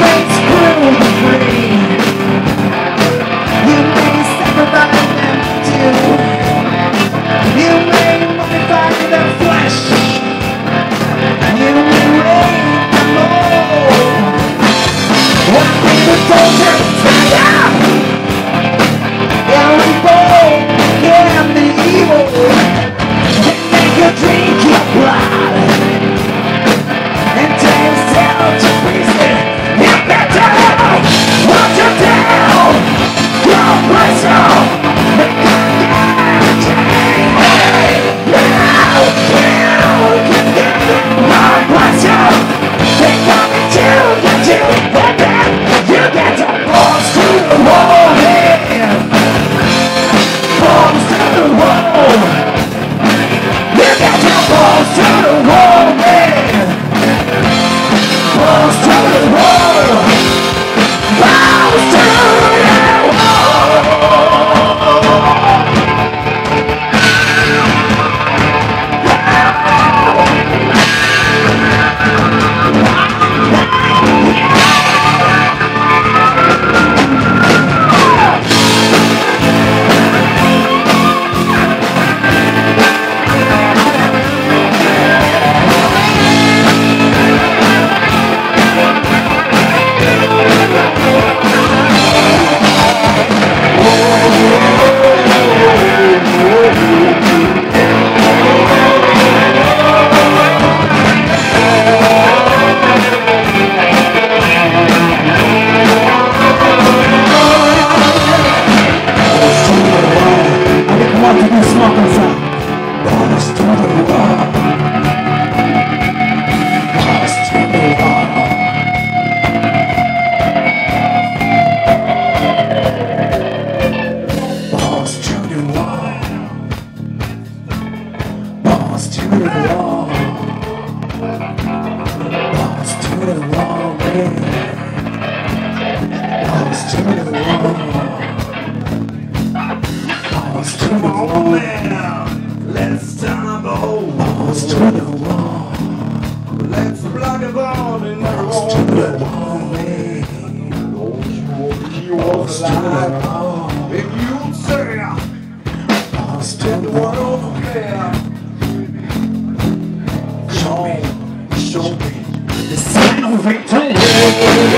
let's go. too long. Lost too long, man. Lost too long. Lost too long, man. Let's stumble. Lost too long. Let's block a ball in the Lost too long, man. Lost too long. If you say, Lost in the world, yeah. feet to